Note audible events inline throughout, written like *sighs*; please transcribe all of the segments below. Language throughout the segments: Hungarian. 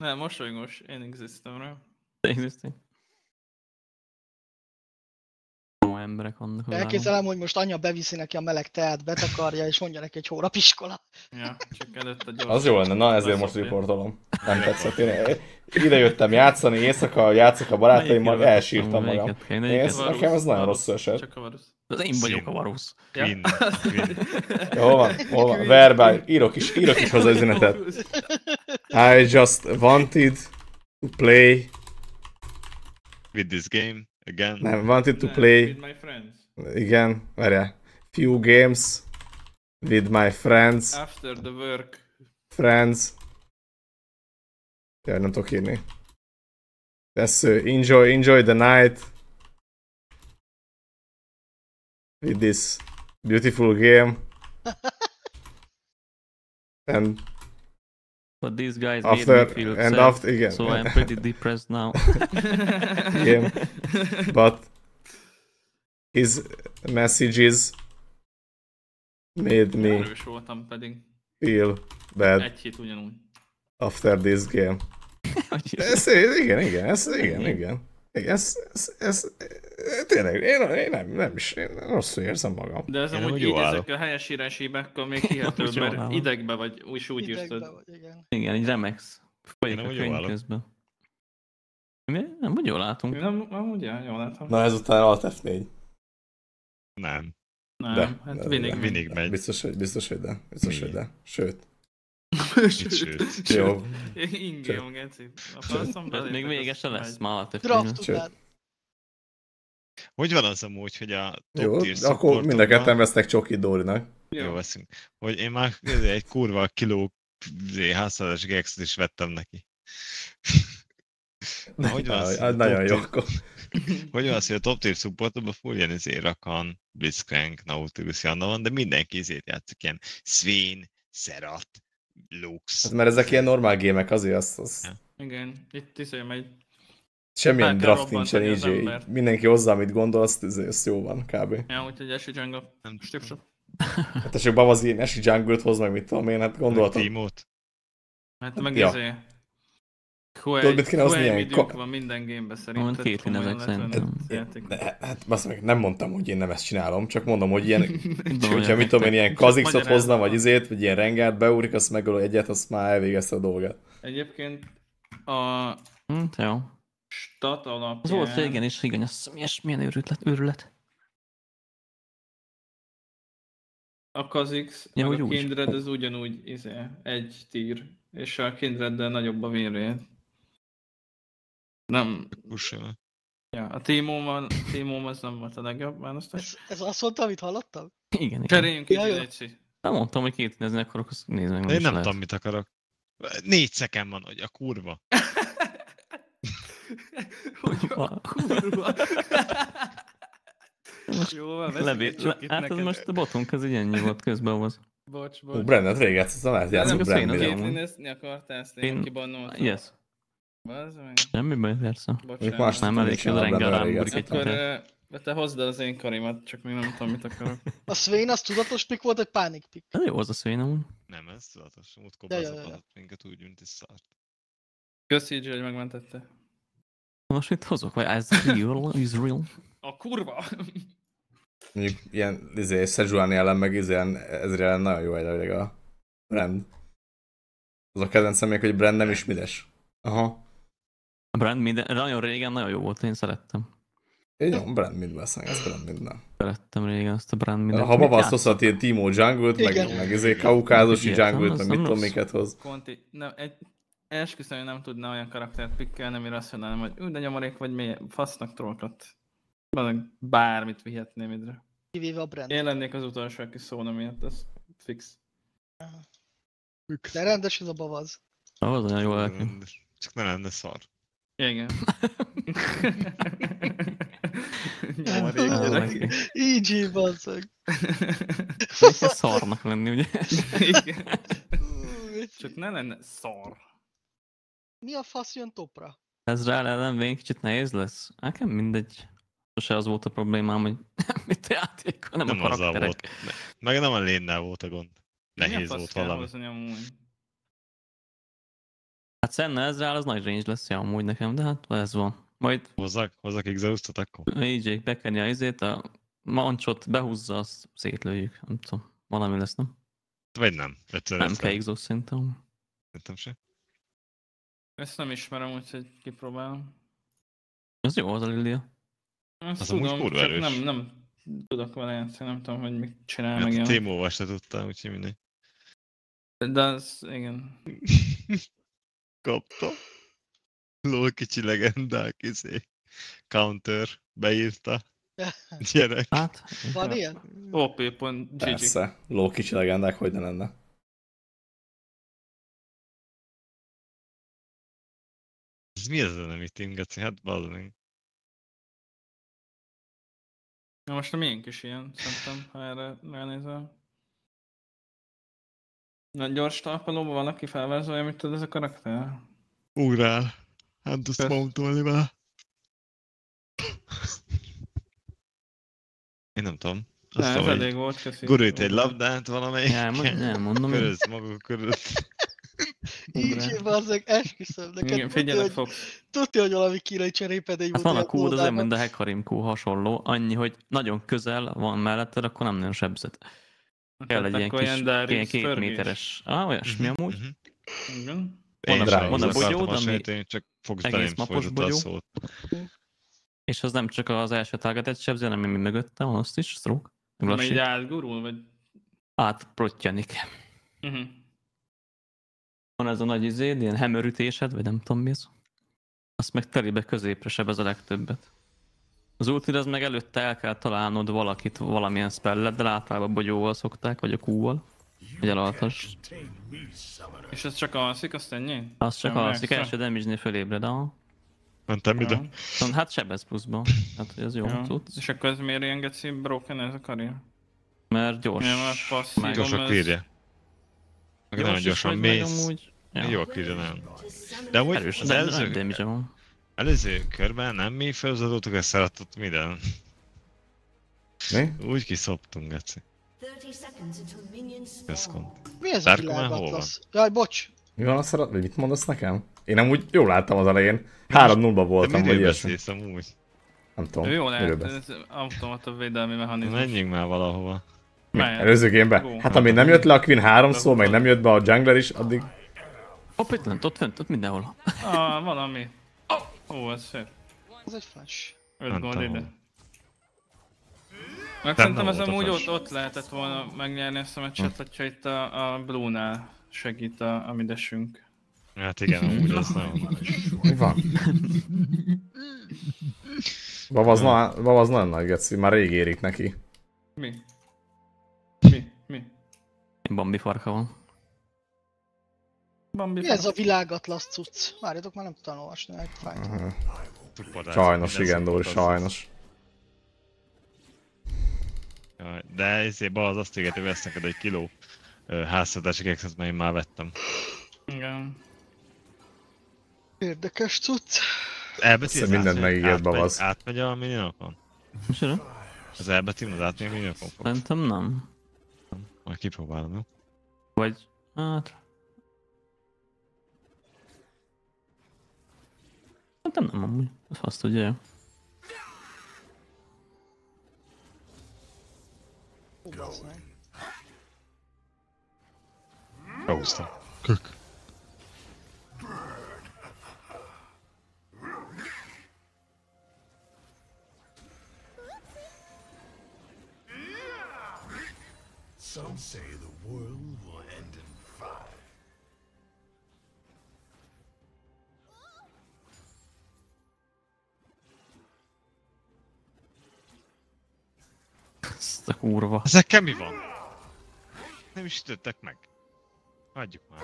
Nem, mosolygós, én existem rá. Existing. Jó emberek vannak. a. Elképzelem, hogy most anya beviszi neki a meleg teát, betakarja, és mondja neki egy hónap iskola. Ja, csak előtte gyors. Az jó lenne, na ezért most riportolom. Nem tetszett. Én ide jöttem játszani, éjszaka játszok a barátaimmal, elsírtam magam. ezt- nekem ez nagyon Varus, rosszul esett. Csak a varusz. Az én vagyok a varusz. Ja, hol van? Hol van? Verbál, írok is, írok is hozzá üzenetet. *laughs* I just wanted to play, With this game, again. I wanted to Nem, play, With my friends. igen, várjál, few games with my friends, After the work. friends. Jaj, nem tudok írni. That's uh, enjoy, enjoy the night with this beautiful game. *laughs* And But these guys after, made me feel and sad, after, igen. so I'm pretty depressed now. *laughs* game. But his messages made me feel bad after this game. Ez, igen, igen, ez, igen, igen. Igen, ez, ez, ez, tényleg, én, én nem, nem is, én rosszul érzem magam. De ez Én amúgy így állok. ezekkel a helyesírás hibákkal még *laughs* hihető, mert állok. idegbe vagy, úgy úgy írtad. vagy, igen. Igen, egy remex. Folyik a könyv közben. Mi? Nem, hogy jól látunk. Nem, amúgy jól látom. Na ezután Alt F4. Nem. Nem, de- hát de- mindig. de- Mindig megy. Biztos, hogy, biztos, hogy de. Biztos, hogy de. Sőt. Sőt. Jó. Ingame, geci. Belépek, még vége se lesz már a Draft Sőt. után. Hogy van az amúgy, hogy a top Jó, tier akkor mind a ketten vesznek csokit Dórinak. Jó, Jó. veszünk. Hogy én már egy kurva kiló házszállási gexet is vettem neki. *laughs* Hogy van az, a Nagyon jó. akkor. *laughs* Hogy van az, hogy a top tier supportokban full ilyen izé Rakan, Blitzcrank, Nautilus, Janna van, de mindenki izét játszik ilyen Swain, Serat, Lux. Hát mert ezek ilyen normál gémek, azért az, az Ja. Igen, itt izé megy. semmilyen kell draft nincsen, így, így mindenki hozzá, amit gondol, azt, ez, ez jó van, kb. Ja, úgyhogy esi jungle. Nem tudom. Hát tessék, Bavazi esi jungle hoz meg, mit tudom én, hát Meg gondoltam. Tímót. Hát meg Ja. izé. Huey, Tudod, mit kéne hozni ilyen ka- van minden gamebe Van szerintem. két komolyan ezek szerintem. a játékot. De, hát azt meg nem mondtam, hogy én nem ezt csinálom, csak mondom, hogy ilyen, *laughs* hogyha mit tudom én, ilyen *laughs* kazixot hozna, vagy izét, vagy ilyen rengárt, beúrik, azt megölő egyet, azt már elvégezte a dolgát. Egyébként a Hm, jó. stat alapján... Az volt régen is, igen, az milyen, milyen őrület, őrület. A Kha'Zix, Ja, meg úgy a úgy. Kindred az ugyanúgy izé, egy tír, és a Kindreddel nagyobb a winrate. Nem, Kusol. ja, a Timo-val, Timo az nem volt a legjobb választás. Ez, ez azt mondta, amit hallottam? Igen, igen. Cseréljünk jó. egy Nem mondtam, hogy két nézni akarok, azt nézd meg. Én nem tudom, mit akarok. Négy szekem van, hogy a kurva. Hogy a kurva. Jó, van, egy Le... Hát ez most a botunk, ez így ennyi volt közben az. Bocs, bocs. Lehet Nem, játszunk az én, az Brandon. én. amúgy. Caitlyn-ezni akartál, ezt én Én- kibannoltam. Yes. Semmi baj, persze. Bocsánat. más Nem nem elég, elég hogy a Rengar Brandon rámúlik elég egy Akkor uh, te hozd el az én karimat, csak még nem tudom, mit akarok. A Swain az tudatos pick volt, egy pánik pick. De jó az a szvény amúgy. Nem, ez tudatos. Múltkor bezapadott minket úgy, mint egy szart. Köszi, Gigi, hogy megmentette. Most mit hozok? Vagy ez real? Is real? A kurva! Mondjuk ilyen izé, Sejuani ellen, meg izé, ezért ellen nagyon jó egyelőre a Brand. Az a kedvencem még, hogy Brand nem is mides. Aha. A Brand minden, nagyon régen nagyon jó volt, én szerettem. Van, Brand mid vesznek, ez Brand mid nem. Szerettem régen azt a Brand mindent. Ha bavasztozhat ilyen Timo jungle meg, Igen. meg izé kaukázusi Igen, jungle az meg mit tudom miket hoz. Conti, nem, egy, esküszöm, hogy nem tudna olyan karaktert pikkelni, amire azt mondanám, hogy ú, de nyomorék vagy mi, fasznak trollkat. Bármit vihetném idre. Kivéve a brand. Én lennék az utolsó, aki szólna miatt, ez fix. De rendes ez a bavaz. Az nagyon jó lelkű. Csak ne lenne szar. Igen. *laughs* Nyomorék Ah, gyerek. Így bazzag. Kell szarnak lenni, ugye? Igen. Csak ne lenne szar. Mi a fasz jön topra? Ez rá ellen még kicsit nehéz lesz. Nekem mindegy. Sose az volt a problémám, hogy *laughs* mit a játék, hanem Nem a karakterek. volt. Meg nem a lénnel volt a gond. Mi a Nehéz fasz volt kell valami. Amúgy? Hát Senna ezzel az nagy range lesz, ja, amúgy nekem, de hát ez van. Majd Hozzak, hozzak Exhaustot akkor? így bekenni a izét, a mancsot behúzza, azt szétlőjük. Nem tudom, valami lesz, nem? Vagy nem? Egyszer, Nem kell exhaust szerintem. Szerintem se. Ezt nem ismerem, úgyhogy kipróbálom. Az jó, az a Lilia. Azt Az amúgy tudom, kurva csak erős. nem, nem tudok vele játszani, nem tudom, hogy mit csinál meg Hát ilyen. Témóval se tudtam, úgyhogy mindegy. De az, igen. *laughs* Kapta. Lol kicsi legendák, izé. Counter, beírta. *laughs* Gyerek. Hát, Van ilyen? op.gg. Persze. Ló kicsi legendák, hogy ne lenne. Ez mi ez a nem itt Geci? Hát bazdmeg. Na most a miénk is ilyen, szerintem, ha erre ránézel. Na, gyors talpalóban van, aki felvázolja, mit tud ez a karakter? Ugrál. Hát Kösz. mountolni már. Én nem tudom. Azt Ne, ez tudom, elég volt, köszi. gurult egy labdát valamelyik. nem, nem mondom, Köröz maguk körül. Így, bazzeg, esküszöm neked. Igen, figyelek, hogy, Fox. tudja, hogy valami kínai cserépedény Hát van a kód, az olyan, mint a Hekarim kó hasonló, annyi, hogy nagyon közel van melletted, akkor nem nagyon sebzett. Kell egy ilyen kis, ilyen két méteres. Ah, olyasmi amúgy. Mhm. Igen. Én Van a- bogyód, ami csak fogsz egész mapos bogyó. És az nem csak az első targetet sebzi, hanem ami mögötte van, azt is, stroke. Meg Ami így átgurul, vagy... Átprottyanik. Uh-huh. Van ez a nagy izéd, ilyen hammerütésed, vagy nem tudom mi ez. Azt meg telibe középre sebez a legtöbbet. Az ultid az meg előtte el kell találnod valakit valamilyen spellet, de általában bogyóval szokták, vagy a kúval. Hogy elaltas. És ez csak alszik, azt ennyi? Az csak Semmi alszik, első damage-nél fölébred, aha. Mentem ide. Ja. Hát sebez pluszban. Hát hogy ez jó Ja. tudsz. És akkor ez miért ilyen geci broken ez a karrier? Mert gyors. Ja, mert passzívom meg- Gyorsan ez- clearje. Meg nagyon gyorsan mész. Jó clearje nagyon. De amúgy Erős, az de előző, damage van. Előző körben nem mi felzadultuk ezt szeretett minden. Mi? Úgy kiszoptunk, Geci. 30 seconds until minions Ez spawn. gond. Mi ez a Darko világatlasz? Jaj, bocs. Mi van a szeret? Vagy mit mondasz nekem? Én amúgy jól láttam az elején. 3-0-ba Te voltam, vagy ilyesmi. beszélsz amúgy? Nem tudom. Jó ez automata védelmi mechanizmus. Menjünk már valahova. Mi? Előző gamebe? Jó. Hát amíg nem jött le a Queen háromszor, meg nem jött be a jungler is, addig... Hopp, itt lent, ott fent, ott mindenhol. *laughs* Ah, valami. Ó, ez szép. Ez egy flash. 5 Nem gól ide. Meg Nem szerintem ez amúgy ott, ott lehetett volna megnyerni ezt a meccset, hogyha itt a, a Blue-nál segít a, a midesünk. Hát igen, amúgy az nagyon *laughs* Mi van? Vavaz, na, Vavaz nagyon nagy geci, már rég érik neki. Mi? Mi? Mi? Bambi farka van. Bambi Mi ez a világatlasz cucc? Várjatok, már nem tudtam olvasni, meg fájt. Aha. tupadás. Sajnos, Minden igen, Dóri, az- sajnos. De ezért az azt ígért, hogy vesz neked egy kiló háztartási kekszet, mert én már vettem. Igen. Érdekes cucc. Elbetű Persze, mindent megígért Bavasz. Átmegy a minionokon? Micsoda? Az elbetű az átmegy a minionokon? Szerintem nem. Majd kipróbálom, jó? Vagy, hát... Szerintem nem amúgy. Azt azt tudja. Hú, bazd meg. Behúztam. Kök. Some say the world a kurva. Ezekkel mi van? Nem is ütöttek meg. Hagyjuk már.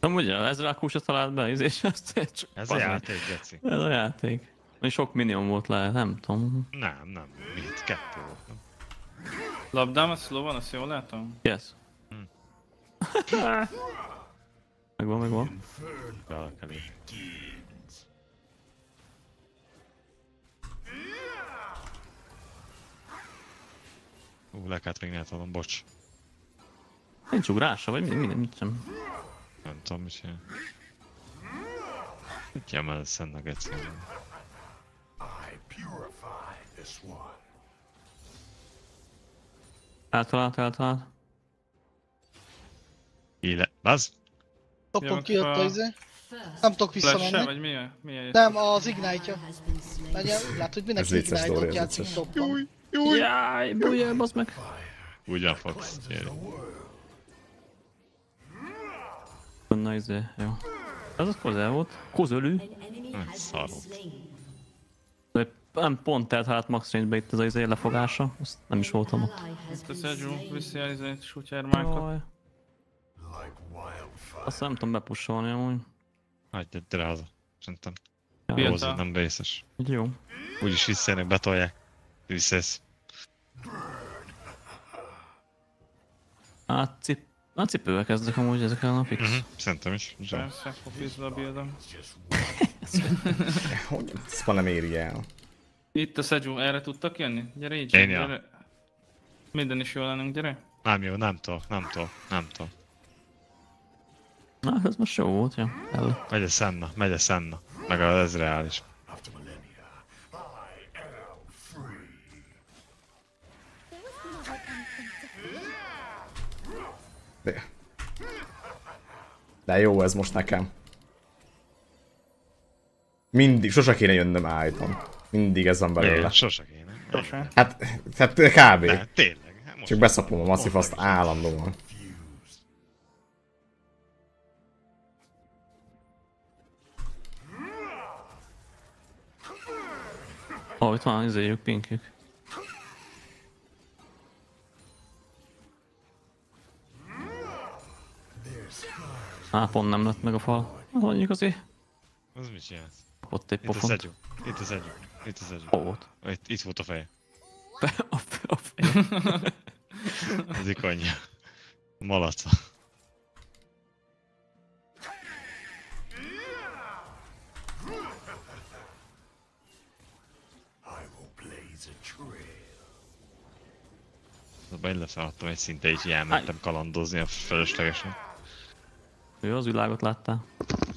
Amúgy ezzel a kúsa talált be, és azt csak Ez a játék, Geci. Ez a játék. Sok minion volt le, nem tudom. Nem, nem. Mit? Kettő volt, nem? Labdám, a slow van, azt jól látom? Yes. Hmm. *laughs* megvan, megvan. Be Ú, le kellett még tolnom, bocs. Nincs ugrása, vagy mi? mi nincs sem. Nem tudom, mit csinál. Mit jemel this one. Eltalált, eltalált. Éle... Az? Topon kijött a izé. Nem tudok Flash-e, visszamenni. vagy mi a? Mi a Nem, az Ignite-ja. látod, hogy mindenki Ignite-ot játszik vicces. Topon. Jaj, bújjál, bazd meg. Ugyan fogsz, gyere. Na izé, jó. Ez az közel volt. Kozölű. De Nem pont eltalált max range itt ez az izé lefogása. Azt nem is voltam ott. Slain. viszi el. Like wildfire. Azt nem tudom bepussolni amúgy. Hagyj, gyere haza. Szerintem hozzád nem részes. Jó. Úgyis visszajönnek, betolják. Visszajössz. Hát, cip... hát cipővel kezdek amúgy ezek a fix. Mhm, Szerintem is. Persze, popizza a buildom. Hogy ezt van nem éri el. Itt a Seju, erre tudtak jönni? Gyere így, Én ja. gyere. Minden is jól lennünk, gyere. Nem jó, nem tudok, nem tudok, nem tudok. Na, ez most jó volt, ja. El. Megy a Senna, megy a Senna. Meg az Ezreal is. De... De jó ez most nekem. Mindig, sose kéne jönnöm állítom. Mindig ez van belőle. Miért? Sose kéne. Sose. Hát, hát kb. Ne, tényleg. Hát most Csak beszapom a masszív azt állandóan. Ó, oh, itt van izéjük, pinkjük. Á, pont nem lett meg a fal. Mondjuk azért Az mit csinálsz? kapott egy Itt pofont. Itt a Seju. Itt a Seju. Ó, volt. Itt, itt volt a feje. A, a, a, *laughs* Az ikonja. Malaca. Abban én leszálltam egy szinte így elmentem kalandozni a feleslegesen. Ő az világot láttál.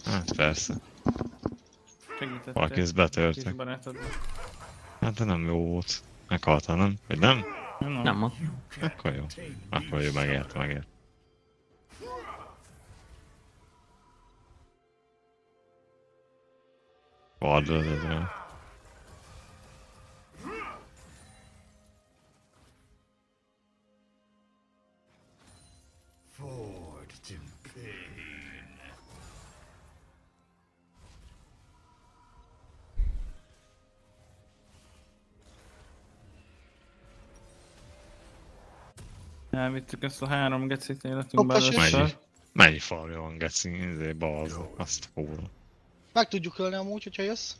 Hát persze. Segítettél. Valaki ezt betörtek. Hát de nem jó volt. Meghaltál, nem? Vagy nem? Nem, Nem van. Akkor jó. Akkor jó, megért, megért. Vardod ezzel. Elvittük ezt a három gecit Hoppás, először. Mennyi? Mennyi falja van, Geci? Ezért balz. Azt kóra. Meg tudjuk ölni amúgy, hogyha jössz.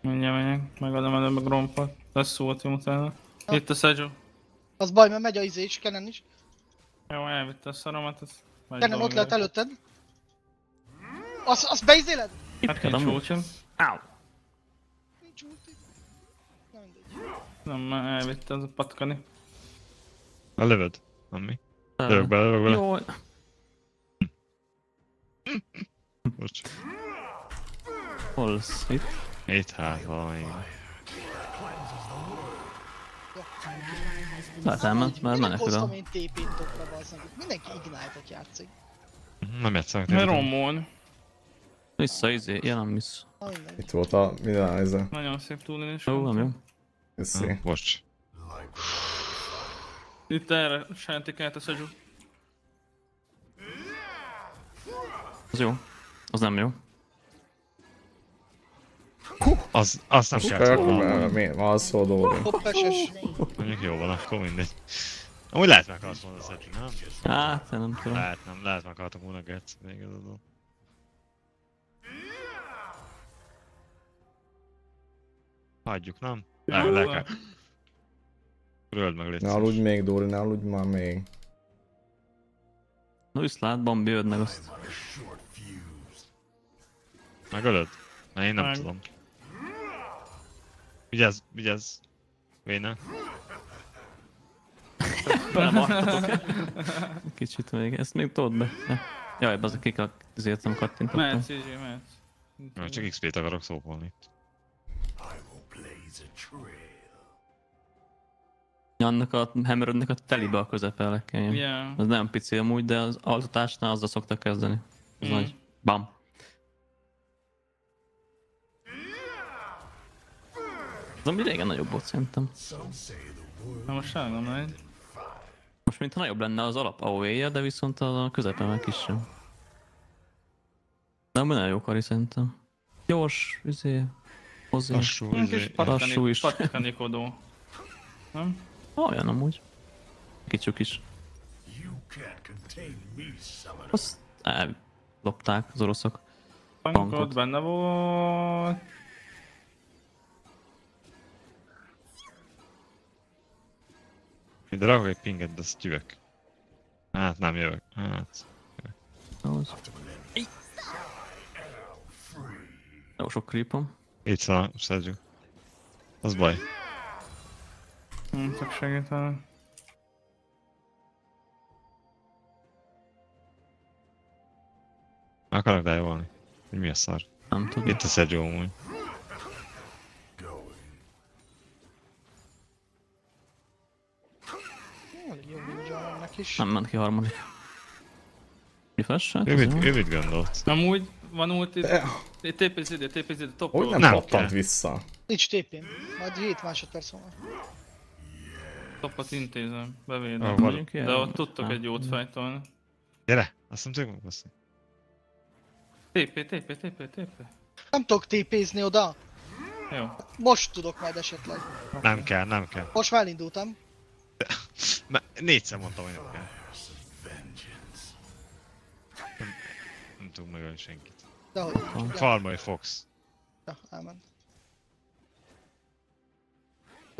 Mindjárt megyek, megadom előbb a grompot. Lesz jó utána. Ja. Itt a Seju. Az baj, mert megy a izé is, Kennen is. Jó, elvitte a szaromat, az... majd Kennen ott lehet előtted. Azt, azt beizéled? Hát Kell nincs ultim. Áú. Nincs. Na mindegy. Nem, már elvitte az a patkani. Na lövöd? Nem mi? Lövök bele, lövök bele. Jó, Bocs. hol lesz? Itt? Itt hát valami. Lehet elment, mert menekül a... én? Mindenki Ignite-ot játszik. Nem játszanak Mert nem romoln. Vissza izé, ilyen nem vissza. Itt volt a a Nagyon szép túlélés. Jó, nem jó. összé. Bocs. Itt erre sántik át a Seju. Az jó. Az nem jó. Az, azt nem volna. mi ma az szó Dóri. Hoppeses. Mondjuk jó van, akkor mindegy. Amúgy lehet meghalt volna az Edgy, nem? Hát, nem tudom. Lehet, nem, lehet meghaltak volna Getsz, még ez a dolog. Hagyjuk, nem? Le, le kell. Röld meg, légy Ne aludj még Dóri, ne aludj már még. Na viszlát, Bambi, öld meg azt. Megölöd? Mert én nem Meg. tudom. Vigyázz, vigyázz. Véne. Belemartatok. Kicsit még, ezt még tudod be. Ja. Jaj, az akik a azért nem kattintottam. Mehetsz, Izsi, mehetsz. Na, Csak XP-t akarok szópolni Annak a hammerödnek a telibe a közepe le kell. Yeah. Az nem pici amúgy, de az altatásnál azzal szoktak kezdeni. Az Mm. nagy. Bam. Az ami régen nagyobb volt szerintem. Na most nem nagy. Most mintha nagyobb lenne az alap AOE-je, de viszont a közepe meg kisebb. De amúgy nagyon jó kari szerintem. Gyors, izé, hozzá. Lassú, izé. Lassú is. patkanikodó. Nem? Olyan amúgy. Kicsuk is. Azt ellopták az oroszok. Tankod Tankot. benne volt. De rakok egy pinget, de azt jövök. Hát nem jövök. Hát. Az. Jó sok creepom. Itt van, Sergio. Az baj. Hm, csak segítenek. Akarok dive Hogy mi a szar? Nem tudom. Itt a Sergio amúgy. Is. Nem ment ki harmadik. Mi felső? Ő mit, ő mit gondolt? Amúgy van ulti. TPZ TPZ top Hogy nem, Nem pattant vissza? Nincs tépén. Majd 7 másodperc van. Topot intézem, Ah, bevédem. van. Mondjuk ilyen- De ott tudtok Ah. egy jót fajtolni. Gyere! Azt nem tudjuk megbaszni. TP, TP, TP, TP. Nem tudok tépézni oda. Jó. Most tudok majd esetleg. Nem kell, nem kell. Most már elindultam. *laughs* Már négyszer mondtam, hogy nem kell. Vengeance. Nem tudunk megölni senkit. De hogy nincs. Farmai Fox. Ja, elment.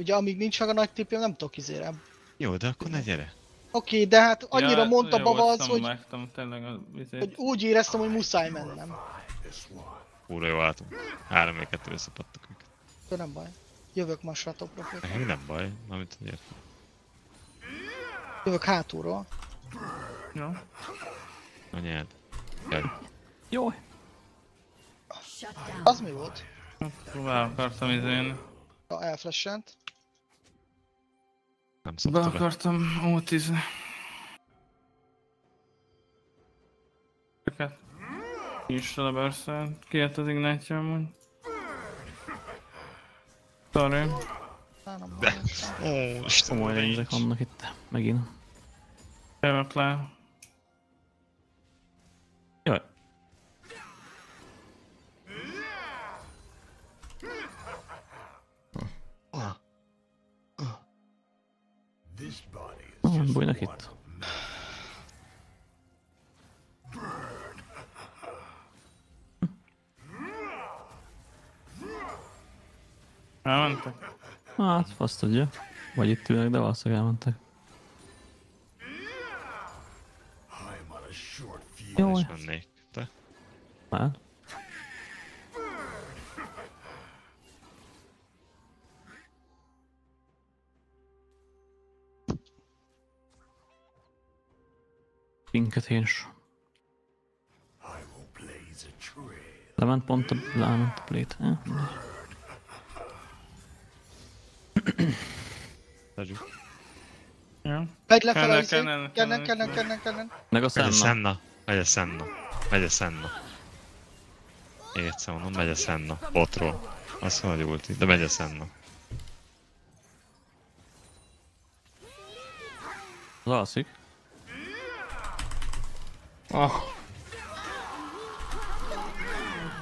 Ugye amíg nincs meg a nagy tépém, nem tudok izérem. Jó, de akkor ne gyere. Oké, de hát annyira Ja, mondta jó, Baba az, hogy, hogy úgy éreztem, hogy muszáj mennem. Fúra jó álltunk. Három még kettő összepadtak őket. De nem baj. Jövök most a top profit. Nekünk nem baj, amit értem. Jövök hátulról. Jó. Anyád. Jaj. Jó. Az mi volt? Be akartam izén. Ja, elfressent. Nem Be szokta be. akartam ultizni. Őket. Nincs a burst Kijött az ignite amúgy. Sorry. Baj. Ó, Isten, Komoly vannak itt. Megint. Jövök le. Just bújnak itt. Elmentek? Hát, azt tudja. Vagy itt ülnek, de valószínűleg elmentek. Pinketés. I will blaze a trail. Lement pont a, lement plét. Eh, mindegy. Sergio. Jó. Megy lefele, Kennen, kennen, Kennen, kennen. Meg a Megy a. Senna. Megy a Senna. Megy a Senna. Még egyszer mondom, megy a Senna. Botról. Azt mondja, hogy ulti, de megy a Senna. Az alszik. Ah,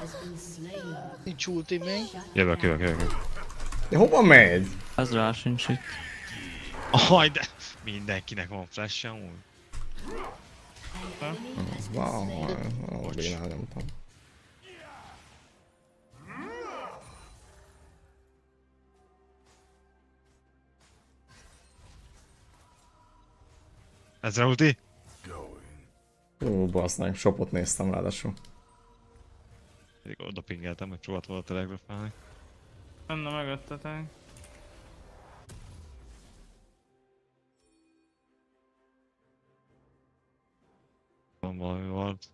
Has been slain. Nincs ulti még. Jövök, jövök, jövök. de hova megy? Ez rá sincs itt. Aj, de mindenkinek van flash amúgy. Wow, wow, nem tudom. Ez ulti? Ó, basznánk, shopot néztem ráadásul. Pedig oda pingeltem, hogy próbáltam oda telegrafálni. Anna megöttetek. Van valami volt.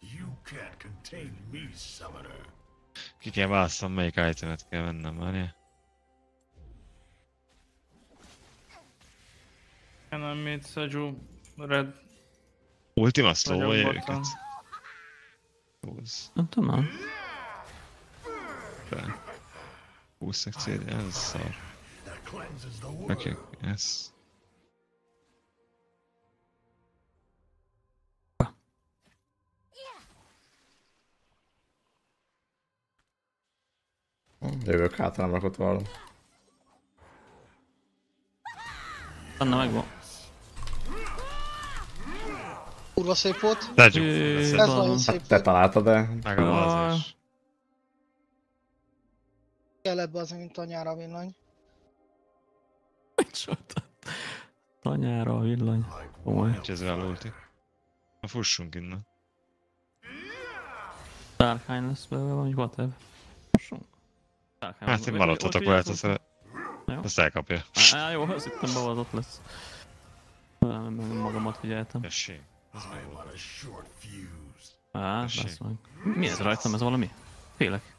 You can't contain me, summoner. Ki kell választom, melyik itemet kell vennem, várjál. Canon mid, Seju, Red. Ultima slow őket? Húsz. Nem tudom. Be. 20 szekció, ez szar. That cleanses the world. Oké, ez. Jövök hát, nem rakott valami. Anna megvan. Kurva szép volt. Ez nagyon szép Te találtad, de meg a az is. Kellett be az, mint anyára a villany. Micsoda. Tanyára a villany. Komoly. Nincs ez vele ulti. Na fussunk innen. Darkhány lesz belőle, vagy whatever. Mossunk. Darkhány Hát van. én maradhatok vagy- azt, azt elkapja. Á, jó, azt hittem be az ott lesz. Nem, nem magamat figyeltem. Tessék. Á, lesz meg. Mi ez rajtam? Ez valami? Félek.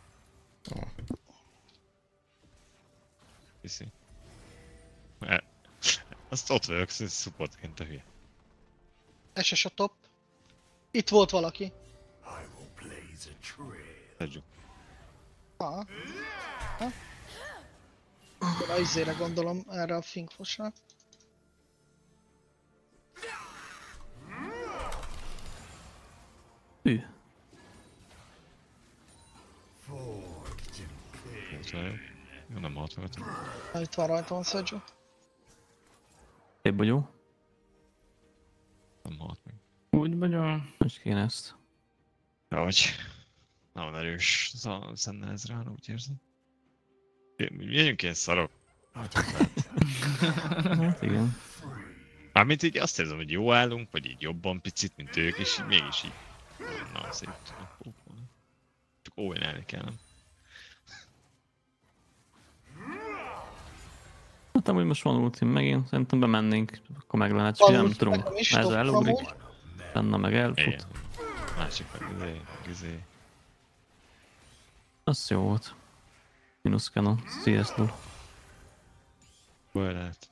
Viszi. E, azt ott vagyok, ez supportként a hülye. SS a top. Itt volt valaki. I will blaze a trail. Tegyük. Ha. Ha. A izére gondolom, erre a finkfosra. Pain. Ott vagyok. Jó, nem halt meg. Itt van rajtam a Sergio. Szép bogyó. Nem halt meg. Úgy vagyok. Hogy kéne ezt? Hogy... Nagyon erős zene ez rá, úgy érzem. Jöjjünk ilyen szarok. Hát. *laughs* Hát igen. Mármint így azt érzem, hogy jó állunk, vagy így jobban picit, mint ők, és így mégis így... Na, szép tudok pókolni. Csak óvinálni kell, nem? Hát amúgy most van ultim megint, szerintem bemennénk, akkor meg lehet csinálni, nem tudunk. Ez elugrik, benne meg Igen. elfut. Másik meg izé, izé. Az jó volt. Minusz canon, CS lul. Hol lehet?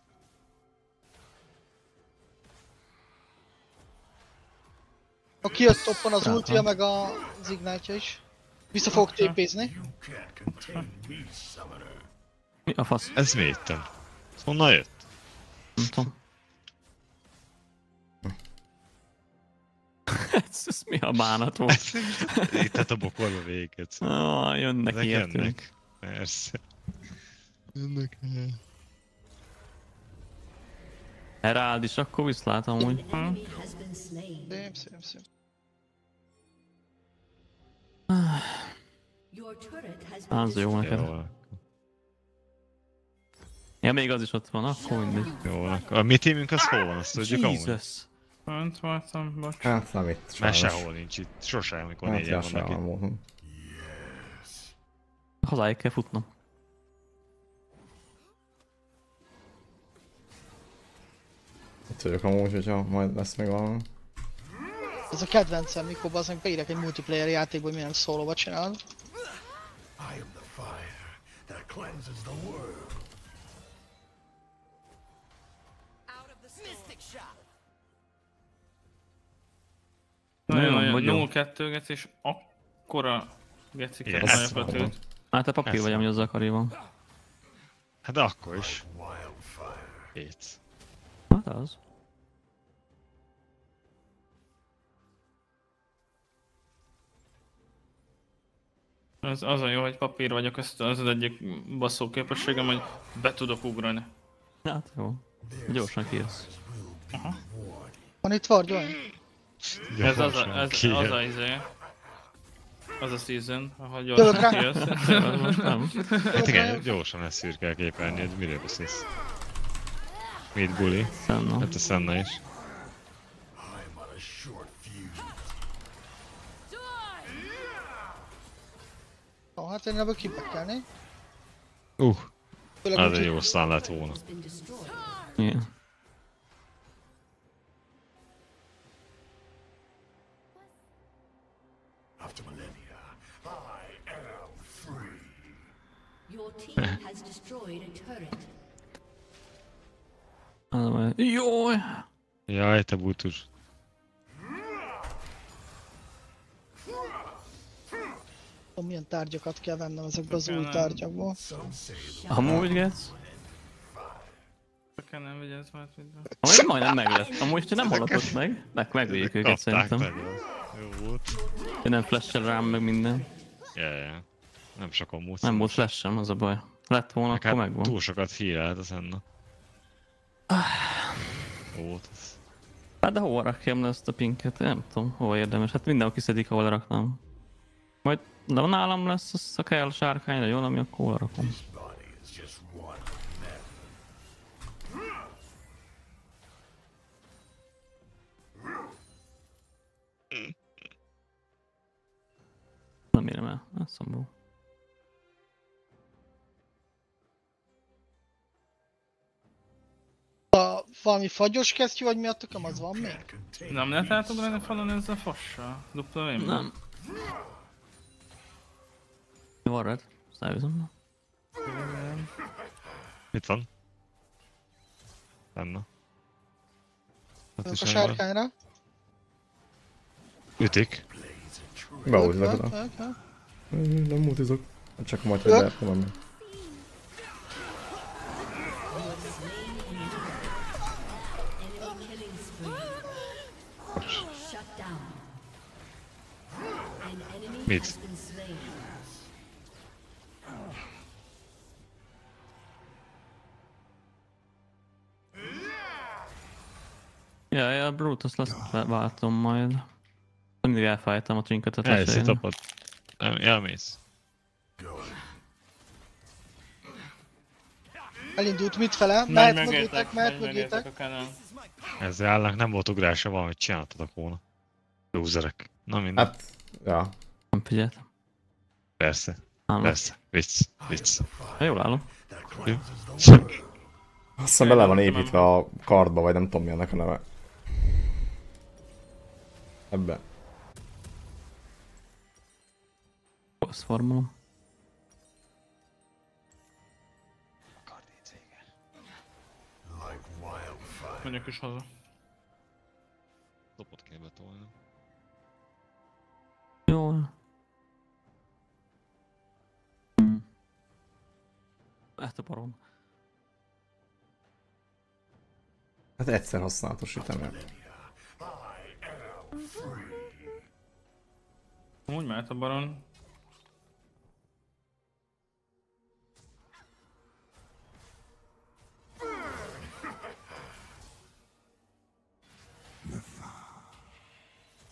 Aki jött toppon az ultia, meg a, az ignite is. Vissza fogok tépézni. Mi a fasz? Ez? Ez honnan jött? Nem tudom. *laughs* ez, ez mi a bánat volt? Itt hát a bokorba véget. Ah, jönnek Ezek értünk. jönnek. Persze. Jönnek. Herald is akkor viszlát amúgy. Slain. Szép, szép, szép. *sighs* Az jó neked. Ja, még az is ott van, akkor mindegy. jó. A mi tímünk az hol van? Azt tudjuk amúgy? Jesus. Fönt voltam, bocs. hát nem itt sajnos. sehol nincs itt. Sose, amikor Hát négyen vannak itt. Hazáig kell futnom. Itt vagyok amúgy, hogyha majd lesz még valami. Ez a kedvencem, mikor az meg beírek egy multiplayer játékba, hogy milyen szólóba csinálod. I am the fire that cleanses the world. Nagyon Nagyon nagyon vagyok. 0-2 gec, és akkora geciket yes. őt. Hát te papír vagy, ami az akari van. Hát de akkor is. Hét. Hát az. Az, az a jó, hogy papír vagyok, azt az az egyik baszó képességem, hogy be tudok ugrani. Hát jó. Gyorsan kijössz. Van itt Vard, van? Ez az a, ez, kijön. az a izé. Az a season, ahogy gyorsan kijössz. *laughs* Hát igen, gyorsan ezt szűr kell képelni, hogy miről beszélsz. Mit bully? Senna. Hát a Senna is. Jó, hát én ebből ki kell, né? Uh, erre jó aztán lett volna. Igen. Jaj, te butus. Tudom, milyen tárgyakat kell vennem ezekbe az új tárgyakból. Amúgy, Gec? Csak nem vigyázz már minden. Amúgy majdnem meg lett. Amúgy, ha nem halott meg, meg megöljük őket Kapták szerintem. nagyon. Jó volt. Én nem flash rám meg minden. Ja, ja. Nem sokan múlt. Nem volt flash az a baj. Lett volna, Meg akkor hát megvan. túl sokat hírelt az ennek. Jó volt ez. Hát de hova rakjam le ezt a pinket? Nem tudom, hova érdemes. Hát mindenhol kiszedik, ahol raknám. Majd de nálam lesz, az, ha kell sárkányra, jól, ami akkor hol rakom. Nem érem el, ez szomorú. A, valami fagyos kesztyű, vagy mi a tököm, az van még? Nem lehet átugrani falon ezzel a fossal? Dupla vén? Nem. Van red, szájúzom. Mit van? Benne. Hát is a sárkányra. Ütik. Jövök, oda. jövök. Nem multizok. Csak majd, hogy lehet, nem meg. Ja, ja, Brutus lesz, váltom majd. Mindig elfájtam a trinketet lesélni. tapad. Nem, elmész. Elindult mit fele, mehet mögétek, megy mögétek. Ezzel állnak nem volt ugrása, valamit csináltatok volna. Lúzerek. Na minden. Hát, Hát, ja. Nem figyeltem. persze, Állom. persze. Vicc, vicc. Ha jól állom. Azt hiszem bele van építve a kardba, vagy nem tudom mi annak a neve. Ebbe. Azt formulom. like wildfire. Megyek is haza. Lopot kell betolni. Jó. Hmm. Hát a barom. Hát egyszer használatos ütemel. Úgy mehet a baron.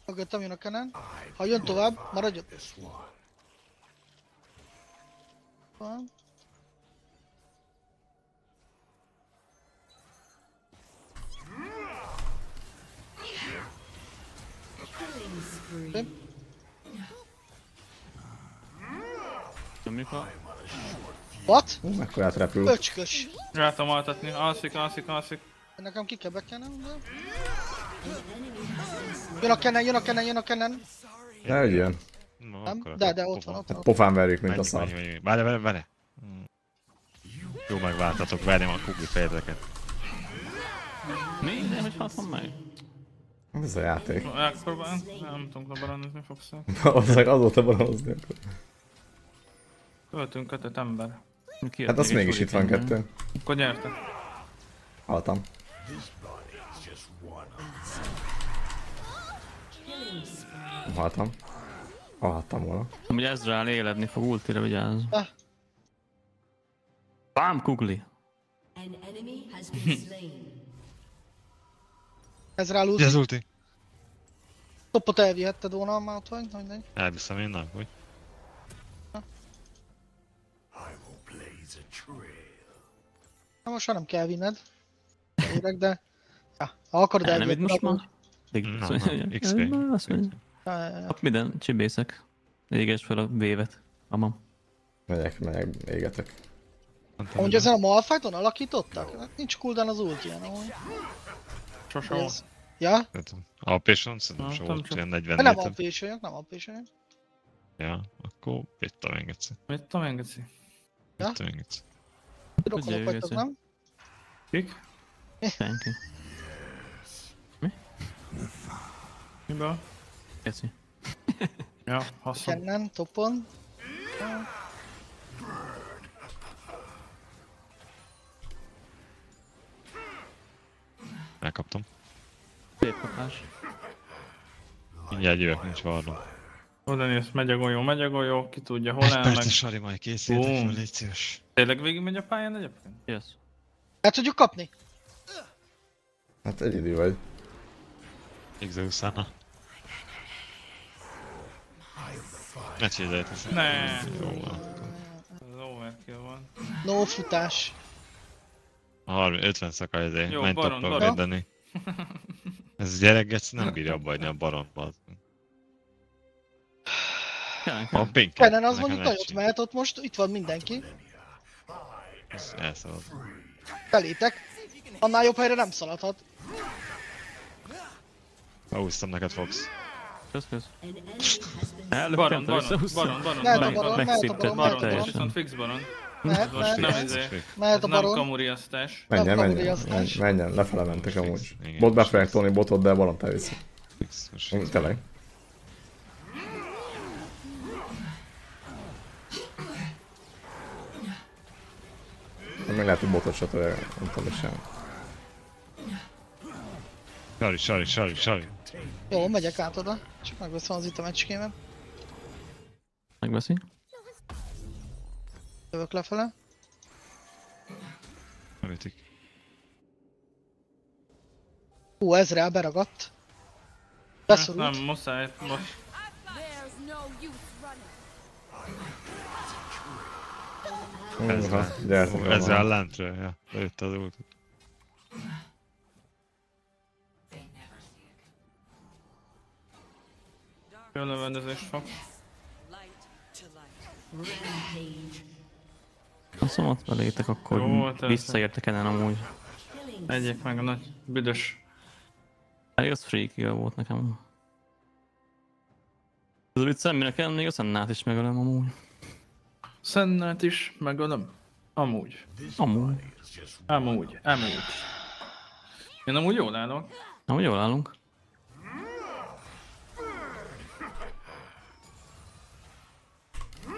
Mögöttem jön a kenen. Ha jön tovább, maradj ott. This one. Van. Killing spree. Nyomjuk a... What? Ú, Mekkorát repül. Öcskös. Rátom altatni. Alszik, alszik, alszik. Nekem ki kell bekenem, de... Jön a kenen, jön a kenen, jön a kenen. Ne üljön. Na, Nem? akkor De, akkor de ott van, ott van. pofán verjük, mint a szar. menj, menj, menj. Várj, várj, várj. Jó megváltatok, verjem a kugli fejeteket. Mi? De hogy hatom meg? Ez a játék. Megpróbálom. Nem tudom, labarozni fogsz. Valószínűleg azóta balozni akkor. Költünk kötött ember. Ki Hát az mégis itt van kettő. Akkor nyertek. Haltam. Haltam. Haltam volna. Amúgy Ezreal éledni fog, ultira vigyázz. Ah. Bám, kugli! Been slain. Ez rá lúz. Ez ulti. Toppot elvihetted volna, már ott vagy, mindegy. Elviszem én, nem, hogy? Na most már nem kell vinned. Érek, de... Ja, ha akarod El nem itt most már? Nem, Szóval-. Hát minden, csibészek. Éges fel a vévet. Amam. Megyek, megyek, égetek. Amúgy ezen a Malfighton alakítottak? Hát nincs cooldown az ultján, amúgy. Sose Hogy volt. ez- Ja? Alpation szerintem Na, se nem volt, ilyen De 40 nem alpésőjök, nem alpésőjök. Ja, akkor mit tudom Geci. Mit tudom Geci? Ja? Mit tűnik? Rokonok vagytok, nem? Kik? Senki. Miből? Keci. Ja, haszon. Kennen, topon. Megkaptam. Szép kapás. Mindjárt jövök, nincs varrom. Oda néz, megy a golyó, megy a golyó, ki tudja hol Egy áll meg. Sari, majd készüljetek Bum. fel, légy szíves. Tényleg végig megy a pályán egyébként? Yes. El tudjuk kapni? Hát egyedül vagy. Exeusana. Ne csináljátok ezt. Ne. Jó van. Ez overkill van. No futás. A 30, 50 szaka ezért. Jó, Menj baron. védeni. *laughs* Ez a gyerek geci nem bírja abba hagyni a baronba. A pink. Kennen az mondjuk nagyot mehet ott most, itt van mindenki. Elszalad. Felétek. Annál jobb helyre nem szaladhat. Behúztam neked Fox. Kösz, kösz. Baron, baron, baron, baron, baron, baron, baron, baron, baron, mehet a teljesen. baron. viszont fix baron. Mehet, mehet, mehet. Mehet a Ez nem baron. kamuriasztás. Menjen, menjen, menjen, lefele mentek amúgy. Bot be fogják tolni botot, de valont elviszi. Tényleg. Még lehet, hogy botot se tudja, nem tudom sem. Sari, Sari, Sari, Sari. Jó, megyek át oda. Csak megveszem az itt a meccsémet. Megveszi. Jövök lefele. Nem ütik. Hú, ezre beragadt. Hát Beszorult. Nem, muszáj, most. Ezzel abban. lentről, ja. Beütte az ult. Jó lövendezés fog. rampage. Ha szomot belétek, akkor Jó, tehát- visszaértek ellen amúgy. Egyek meg a nagy büdös. Az freaky volt nekem. Az itt személynek el, még a Sennát is megölöm amúgy. Szennát is megölöm. Amúgy. Amúgy. Amúgy. Amúgy. Én amúgy jól állok. Amúgy jól állunk.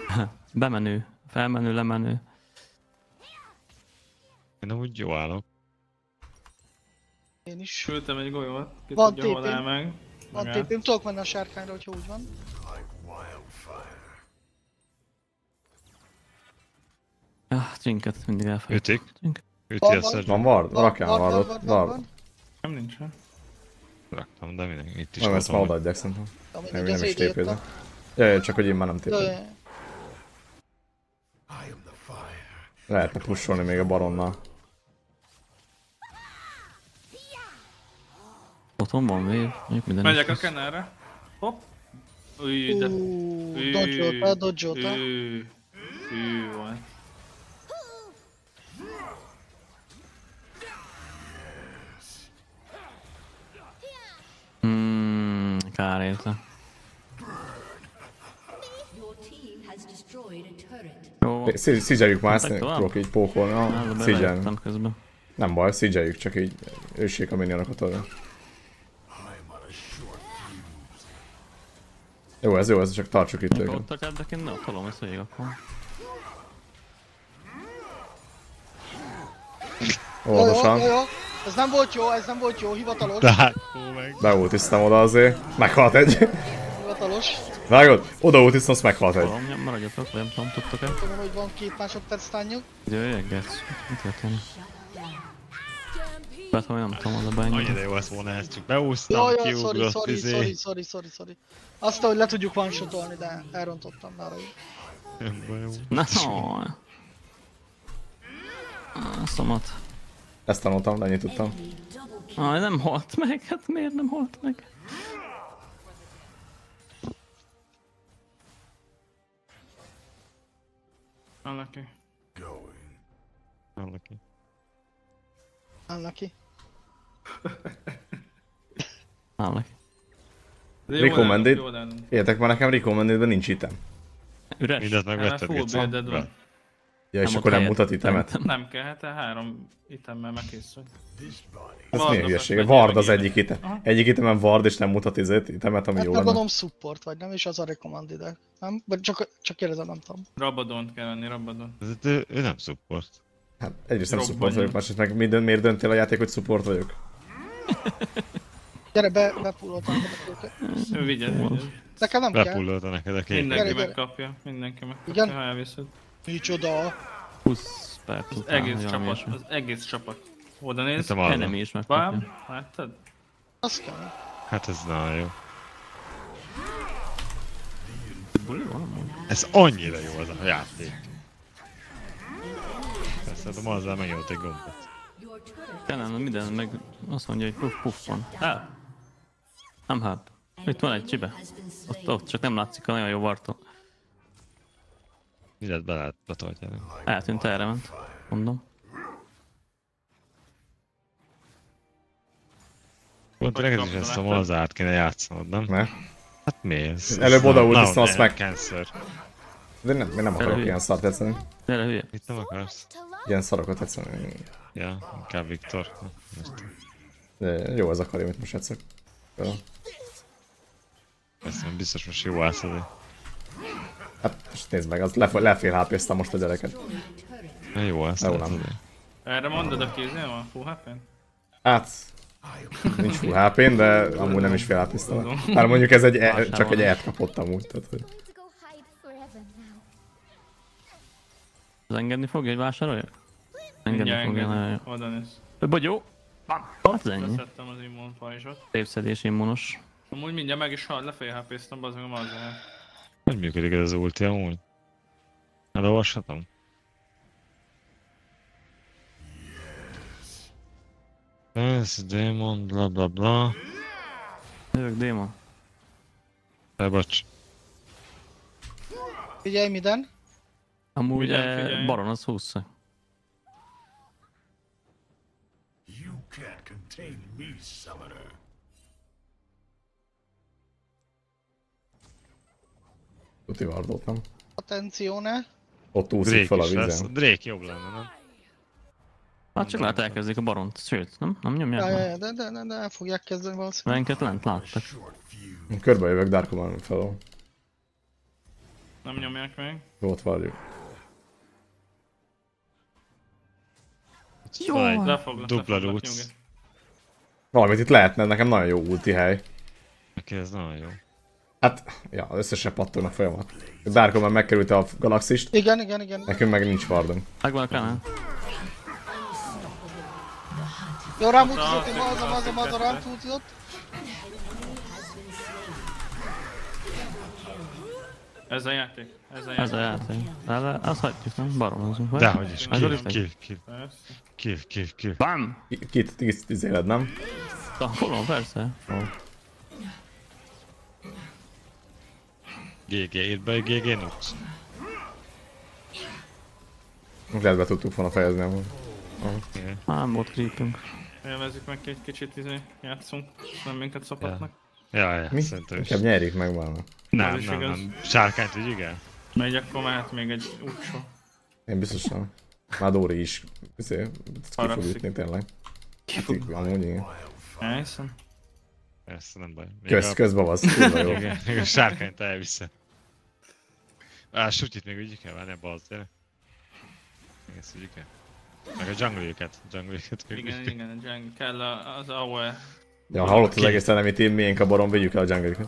*laughs* Bemenő, felmenő, lemenő. Én úgy jó állok. Én is. Küldtem egy golyót. Ki Van tudja, hol áll meg. Van tépém, tudok menni a sárkányra, hogyha úgy van. Ah, trinket mindig elfelejtem. Ütik. Trink. Üti Van, van. Van ward? Rakjál Van, van, van, van, Ward. van. Nem nincs, ha? Raktam, de minden, itt is Nem, ezt voltam. odaadják szerintem. Ja, Nem, nem is édi jött tépézek. a... Ja, ja, csak hogy én már nem Ja, tépézek. ja. I am the fire. Lehetne pusolni még a baronnal. Otthon van vév, mondjuk minden Megyek a is. kennerre. Hopp. Új, de... Dodge-olta, dodge-olta. Hű. Hű Jó, Szí- Szígyeljük már, ezt Mentek tovább? tudok így pókolni. Ah, közben. Nem baj, szígyeljük, csak így őssék a minionokat oda. Jó, ez jó, ez csak tartsuk itt őket. ott de én ne tolom, ezt végig akkor. Jó, jó, jó, Óvatosan. Ez nem volt jó, ez nem volt jó, hivatalos. Hát, hú meg. Beultiztam oda azért. Meghalt egy. Hivatalos. Vágod? Oda ultiztam, azt meghalt egy. Nyom, maradjatok, vagy nem tudom, tudtok-e? Tudom, hogy van két másodperc tányok. Jöjjek, Gec. Mit történik? Lehet, hogy nem tudom, oda beengedni. Annyira jó lesz volna ezt, csak beúsztam, jó, sorry, kiugrott, sorry, izé. sorry, sorry, sorry, sorry. Azt, hogy le tudjuk one de elrontottam nála. Nem baj, jó. Na, Ah, Szomat. Ezt tanultam, de ennyit tudtam. Ah, nem halt meg, hát miért nem halt meg? Going. Valaki. Állnak ki. Állnak. Recommended. Értek már nekem recommendedben nincs item. Üres? Mindent Megvetted, full builded van. Ja, és Nem, akkor nem mutat itemet. tentem. Nem kell, hát három itemmel. This body Ez Vard milyen az hülyeség. Vard az egyik item. Aha. Egyik itemen Vard, és nem mutat izét, itemet, ami Hát jó lenne. gondolom support vagy nem, és az a recommended nem? Vagy csak, csak kérdezem, nem tudom. Rabadont kell venni, Rabadon. Ez- Ő, ő nem support. Hát egyrészt nem support vagyok, másrészt meg mi dönt, miért döntél a játék, hogy support vagyok? Gyere, be, bepuloltam. Ő vigyed, vigyed. Nekem nem kell. Bepullolta neked a két. Mindenki megkapja, mindenki megkapja, Igen? ha elviszed. Micsoda. 20 perc Az után, egész csapat, ilyesmi. az egész csapat. Oda néz, Hát a. Enemy is megkapja. láttad? Az kell. Hát ez nagyon jó. Ez annyira jó az a játék. Persze, hát a azzal megnyomott egy gombot. Kellene minden, meg azt mondja, hogy puff, puff van. Help! Nem help. Itt van egy csibe. Ott, ott, csak nem látszik a nagyon jó vartó. Mindent be lehet betoltani. Eltűnt, erre ment. Mondom. Pont neked is ezt a malzárt kéne játszanod, nem? Ne? Hát miért? Ez- Előbb ez oda na- ultisztam, na- azt meg- Cancer. De nem, én nem akarok ilyen szart játszani. Gyere, hülye. Mit nem akarsz? Ilyen szarokat játszani. Ja, inkább Viktor. De jó az a kari, amit most játszok. Jó. Persze, biztos most jó állsz azért. Hát most nézd meg, az lef- lefél hp most a gyereket. Na, Jó állsz. Jó, hát nem. Erre mondod a kéznél van? Full hp Hát, nincs full hp de amúgy nem is fél hp Már mondjuk ez egy, e, csak egy et kapott amúgy, tehát hogy... Az engedni fogja, hogy vásároljak? Engedni Mindjárt fogja, nagyon jó. Oda néz. Bogyó! Az ennyi. Leszettem az immun pajzsot. Szépszedés immunos. Amúgy mindjárt meg is hal, lefél hp-ztem, bazd meg a. Hogy működik ez az ulti amúgy? Elolvashatom? Ez démon, bla bla bla. Jövök démon. De bocs. Figyelj, minden. Amúgy Figyelj, eh, figyelj. baron az 20 You can't contain me, summoner. Tuti vardót, nem? Attenzione. Ott úszik Drake fel a is lesz. vízen. Drake jobb lenne, nem? Hát csak lehet elkezdik a baront. Sőt, nem? Nem nyomják Ja, ja, de, de, de, de el fogják kezdeni valószínűleg. Minket lent láttak. Körbe jövök Darkoman felől. Nem nyomják meg. Jó, ott várjuk. Jó! Lefoglak, dupla roots. Valamit itt lehetne, nekem nagyon jó ulti hely. Neki ez nagyon jó. Hát, ja, összesen pattognak folyamat. Darkoman megkerülte a galaxist, Igen, igen, igen. nekünk meg nincs vardunk. Megvan a kanál. Jó, rám útozott, én mazza, mazza, mazza, rám útozott. Ez a játék. Ez a Ez a játék. játék. De azt hagyjuk, nem? Baronozunk, vagy? Dehogy is. Ez Kill, a kill, kill, kill, kill, kill. Bam! Ki- Kit, kit izéled, nem? Tankolom, persze. GG, írt be, GG nuts. Lehet be tudtuk volna fejezni amúgy. Nem volt creepünk. Élvezzük meg egy kicsit, izé, játszunk. Nem minket szopatnak. Ja, ja, Mi? szerintem is. Inkább nyerjük meg már. Nem, nem, igaz. nem. Sárkányt vigyük el? Megy, akkor mehet még egy útsó. Én biztos nem. Már Dóri is izé, ki fog ütni tényleg. Hát, amúgy igen. Elhiszem. Persze, nem baj. Még Köz, a- közbavasz, kurva jó. Igen, még a sárkányt elvisze. Á, sutyit még vigyük el, várj, balz, gyere. Még ezt vigyük el. Meg a jungle-őket még Igen, igen, a Jang kell a- az AOE. Ja, hallott az egész enemy team, miénk a baron, vigyük el a jungle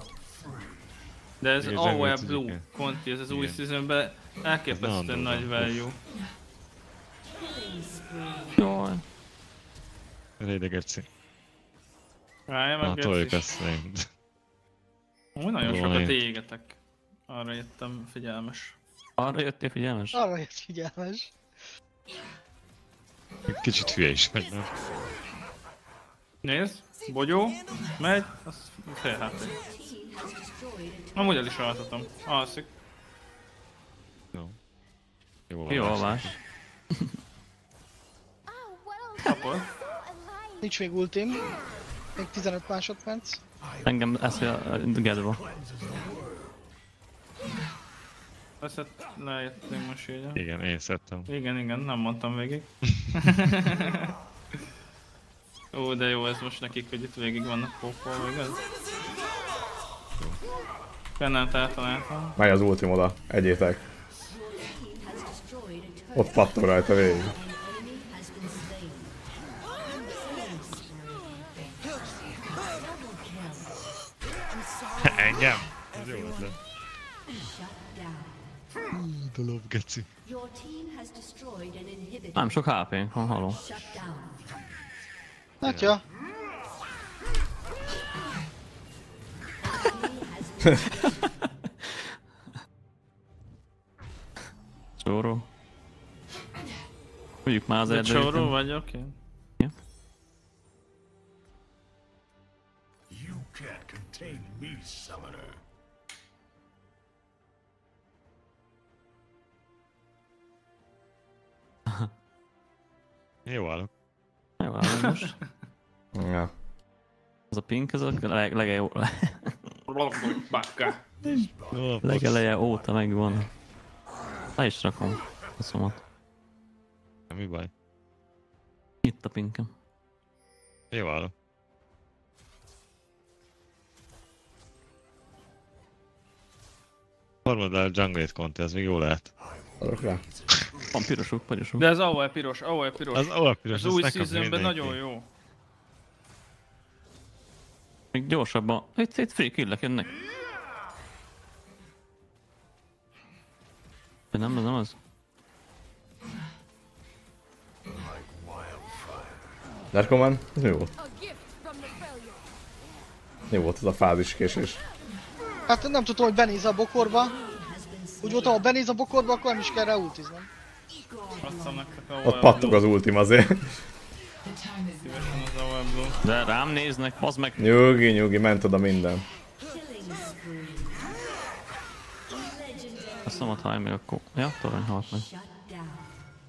De ez AOE Jungle Blue. Conti, ez az új seasonben elképesztően nagy value. Jaj. Rédegerci. Rája Na, meg toljuk Geci. ezt én. Úgy nagyon sokat égetek. Arra jöttem figyelmes. Arra jöttél figyelmes? Arra jött figyelmes. Kicsit hülye is vagy, nem? Nézd, bogyó, megy, az fél HP. Amúgy el is altatom. Alszik. Jó. Jó, Jó alvás. Kapod. Nincs még ultim. Még 15 másodperc. Engem eszi a a gedva. Ezt lejöttünk most így. Igen, én szedtem. Igen, igen, nem mondtam végig. *laughs* Ó, de jó ez most nekik, hogy itt végig vannak pókolva, igaz? Pennát eltaláltam. Megy az ultim oda, egyétek. Ott pattog rajta végig. Engem? Dolog, geci. Your team has destroyed an inhibitor. Nem sok HP-nk van, haló. Hát ja, *laughs* Csóró. Mondjuk már az De erdőt. csóró vagyok én? You can't contain me, summoner. Jó állok. Jó, állom most. Ja. Az a pink, ez a leg, lege, Bakka. Jó, legeleje óta megvan. Le is rakom. Kaszomat. Mi baj? Itt a pinkem. Jó állok. Harmad el jungle konti, ez még jó lehet. Adok rá. Van pirosuk, pirosuk. De ez AOE piros, AOE piros. Az alappiros, az ezt új seasonben nagyon jó. Még gyorsabban. Itt, itt free killek jönnek. De nem, nem az. Darkoman, ez mi volt? Mi volt ez a fázis késés? hát nem tudtam, hogy benéz a bokorba. Úgy voltam, ha benéz a bokorba, akkor nem is kell rá Ott pattog az ultim azért. De rám néznek, az meg. Nyugi, nyugi, ment oda minden. Azt mondom, hogy meg akkor. Ja, torony halt meg.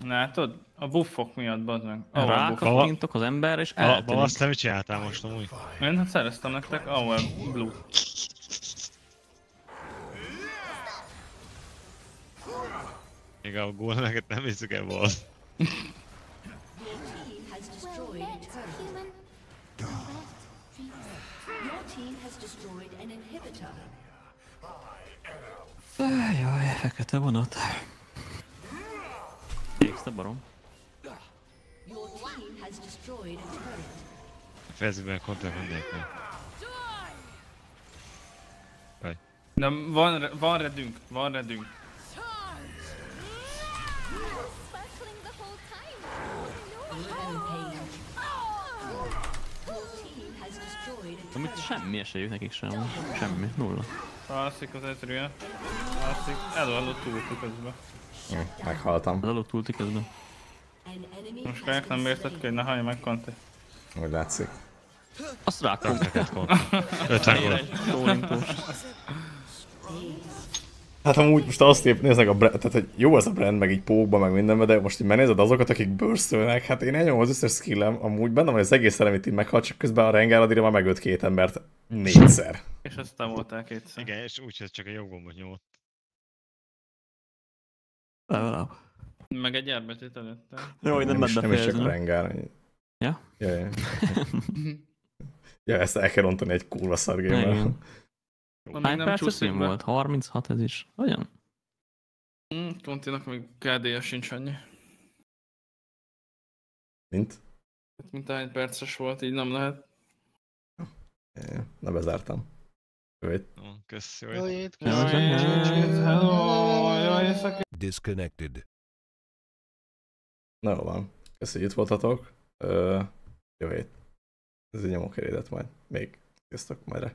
Látod? A buffok miatt, bazd meg. AOE buff. Rákattintok az ember és eltűnik. azt nem csináltál most amúgy? Én hát szereztem nektek AOE Blue. Még a gólneket nem hiszük el volt. Jaj, fekete vonat. Kéksz, te barom. Fejezzük be a kontrakt mindenki. De van, van redünk, van redünk. Sparkling the whole time. Amit semmi esélyük nekik sem. Semmi, nulla. Alszik az ezrűje. Alszik. Előadott túltuk közben. Hm, Meghaltam, előtt túlti közben. Most kaják nem érted ki, hogy ne hallj meg Kanti. hogy látszik. Azt rákom. Neked konti. 50 gól. Tólintós. Hát amúgy most azt épp néznek a brand, tehát hogy jó ez a brand, meg így pókba, meg mindenben, de most így megnézed azokat, akik bőrszölnek, hát én elnyomom az összes skillem, amúgy benne van, hogy az egész elemit így meghalt, csak közben a Rengar addigra már megölt két embert négyszer. És ezt te voltál kétszer. Igen, és úgy, hogy csak egy joggombot nyomott. Legalább. Meg egy erbetét előtte. Jó, hogy nem nem, ment nem is csak a. Rengar. Ja? Ja, ja. *laughs* ja, ezt el kell rontani egy kurva szar Amíg Hány nem film be. volt? 36 ez is. Olyan? Mm, Kontinak még KD-je sincs annyi. Mint? Mint ahány perces volt, így nem lehet. Na bezártam. Jöjjt. Kösz, éjszakát. Disconnected. Na jó van. Köszönjük, hogy itt voltatok. Jövő hét. Ez egy nyomokerédet majd. Még. Sziasztok, majd.